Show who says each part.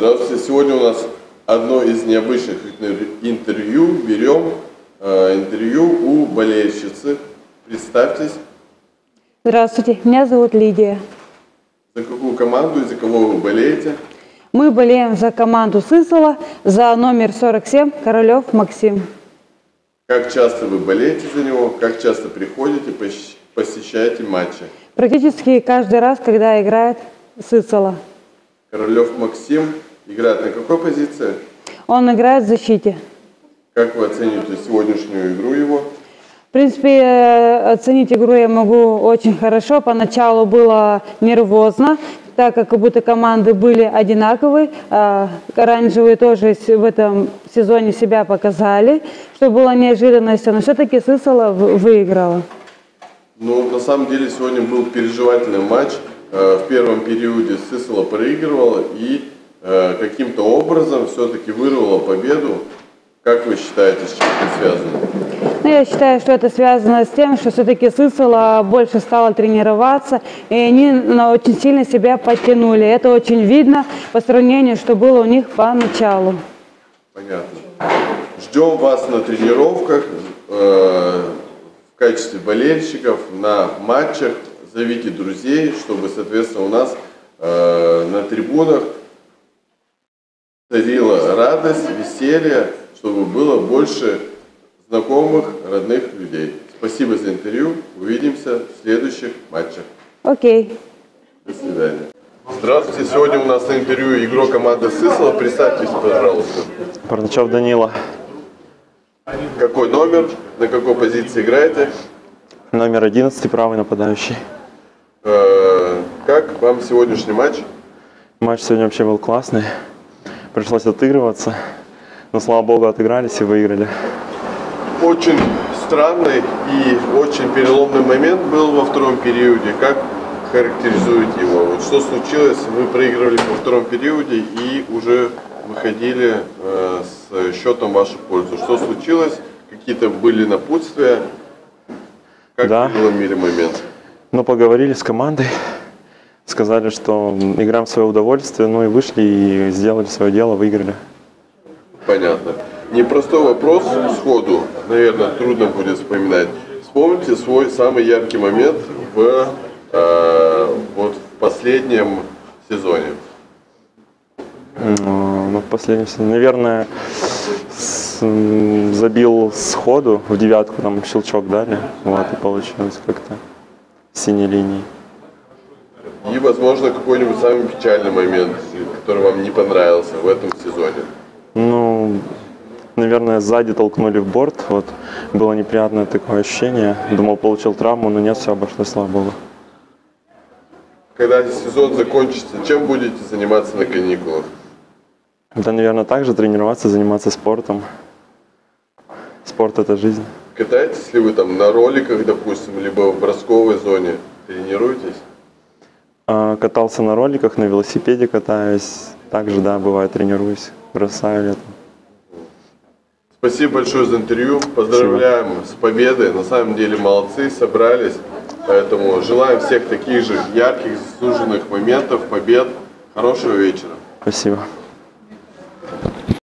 Speaker 1: Здравствуйте. Сегодня у нас одно из необычных интер- интервью. Берем э, интервью у болельщицы. Представьтесь,
Speaker 2: Здравствуйте, меня зовут Лидия.
Speaker 1: за какую команду и за кого вы болеете.
Speaker 2: Мы болеем за команду Сысола, за номер 47 Королев Максим.
Speaker 1: Как часто вы болеете за него, как часто приходите, посещаете матчи.
Speaker 2: Практически каждый раз, когда играет Сысола.
Speaker 1: Королев Максим играет на какой позиции?
Speaker 2: Он играет в защите.
Speaker 1: Как вы оцениваете сегодняшнюю игру его?
Speaker 2: В принципе, э, оценить игру я могу очень хорошо. Поначалу было нервозно, так как как будто команды были одинаковые. А Оранжевые тоже в этом сезоне себя показали, что было неожиданностью. Но все-таки Сысола выиграла.
Speaker 1: Ну, на самом деле, сегодня был переживательный матч. Э, В первом периоде Сысола проигрывала и каким-то образом все-таки вырвала победу. Как вы считаете, с чем это связано?
Speaker 2: Ну, я считаю, что это связано с тем, что все-таки Сысола больше стала тренироваться, и они ну, очень сильно себя подтянули. Это очень видно по сравнению, что было у них поначалу.
Speaker 1: Понятно. Ждем вас на тренировках э, в качестве болельщиков, на матчах. Зовите друзей, чтобы, соответственно, у нас э, на трибунах царила радость, веселье, чтобы было больше знакомых, родных людей. Спасибо за интервью. Увидимся в следующих матчах.
Speaker 2: Окей.
Speaker 1: До свидания. Здравствуйте. Сегодня у нас на интервью игрок команды Сысла. Представьтесь, пожалуйста.
Speaker 3: Парначов Данила,
Speaker 1: Какой номер, на какой позиции играете?
Speaker 3: номер 11, правый нападающий.
Speaker 1: Э, Как вам сегодняшний матч?
Speaker 3: Матч сегодня вообще был классный. Пришлось отыгрываться. Но, слава богу, отыгрались и выиграли.
Speaker 1: Очень странный и очень переломный момент был во втором периоде. Как характеризуете его? Вот что случилось? Вы проигрывали во втором периоде и уже выходили э, с счетом в вашу пользу. Что случилось? Какие-то были напутствия? Как
Speaker 3: Да.
Speaker 1: переломили момент?
Speaker 3: Но поговорили с командой. Сказали, что играем в свое удовольствие. Ну и вышли и сделали свое дело, выиграли.
Speaker 1: Понятно. Непростой вопрос сходу, наверное, трудно будет вспоминать. Вспомните свой самый яркий момент в, э, вот в последнем сезоне.
Speaker 3: Ну, в последнем сезоне, наверное, с- забил сходу в девятку, там щелчок дали. Вот, и получилось как-то синей линии.
Speaker 1: И, возможно, какой-нибудь самый печальный момент, который вам не понравился в этом сезоне.
Speaker 3: Ну, наверное, сзади толкнули в борт. Вот было неприятное такое ощущение. Думал, получил травму, но нет, все обошлось, слава богу.
Speaker 1: Когда сезон закончится, чем будете заниматься на каникулах?
Speaker 3: Да, наверное, также тренироваться, заниматься спортом. Спорт это жизнь.
Speaker 1: Катаетесь ли вы там на роликах, допустим, либо в бросковой зоне? Тренируетесь?
Speaker 3: А, катался на роликах, на велосипеде катаюсь. Также, да, бывает, тренируюсь, бросаю летом.
Speaker 1: Спасибо большое за интервью. Поздравляем с победой. На самом деле молодцы, собрались. Поэтому желаем всех таких же ярких, заслуженных моментов, побед. Хорошего вечера.
Speaker 3: Спасибо.